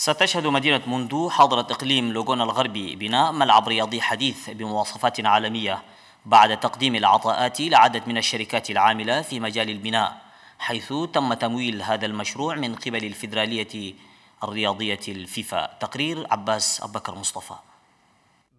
ستشهد مدينة موندو حاضرة إقليم لوغونا الغربي بناء ملعب رياضي حديث بمواصفات عالمية بعد تقديم العطاءات لعدد من الشركات العاملة في مجال البناء حيث تم تمويل هذا المشروع من قبل الفيدرالية الرياضية الفيفا. تقرير عباس أبكر مصطفى.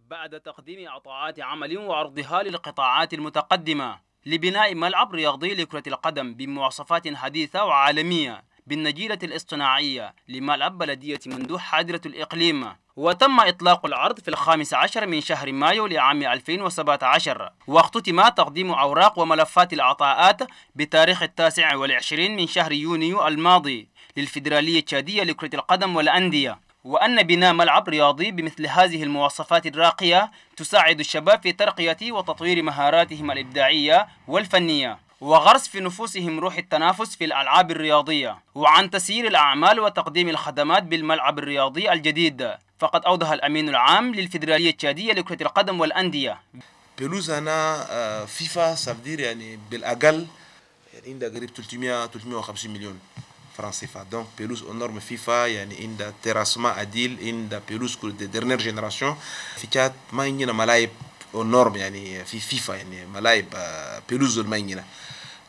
بعد تقديم عطاءات عمل وعرضها للقطاعات المتقدمة لبناء ملعب رياضي لكرة القدم بمواصفات حديثة وعالمية بالنجيلة الاصطناعية لملعب بلدية مندوح حاضرة الإقليم وتم إطلاق العرض في الخامس عشر من شهر مايو لعام 2017 واختتم تقديم أوراق وملفات العطاءات بتاريخ التاسع والعشرين من شهر يونيو الماضي للفيدرالية التشادية لكرة القدم والأندية. وأن بناء ملعب رياضي بمثل هذه المواصفات الراقية تساعد الشباب في ترقية وتطوير مهاراتهم الإبداعية والفنية. وغرس في نفوسهم روح التنافس في الألعاب الرياضية وعن تسيير الأعمال وتقديم الخدمات بالملعب الرياضي الجديد. فقد أوضح الأمين العام للفيدرالية التشادية لكرة القدم والأندية. بلوز هنا فيفا سافدير يعني بالأقل يعني عندها قريب 300 350 مليون فرنك سيفا دونك بيلوز أو نورم فيفا يعني عندها تيراسما عديل عندها بيلوز كل دي ديرنير جينيراسيون في كات ما ملاعب أو نورم يعني في فيفا يعني ملاعب بيلوز ما عندنا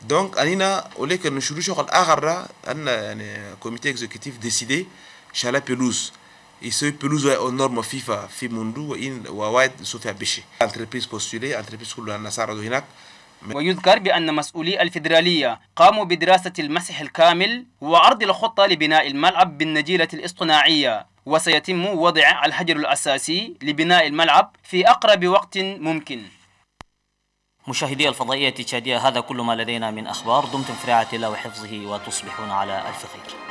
دونك انينا اوليك نشرو شغل اخر ان يعني كوميتي اكزيكتيف ديسيدي شالا بيلوز يسوي بلوز او نورم فيفا في موندو وين ووايد سوفيا بشي انتربريز بوستولي انتربريز كلها النصارى هناك ويذكر بأن مسؤولي الفيدرالية قاموا بدراسة المسح الكامل وعرض الخطة لبناء الملعب بالنجيلة الاصطناعية. وسيتم وضع الحجر الأساسي لبناء الملعب في أقرب وقت ممكن. مشاهدي الفضائية التشادية هذا كل ما لدينا من أخبار. دمتم في رعاية الله وحفظه وتصبحون على ألف خير.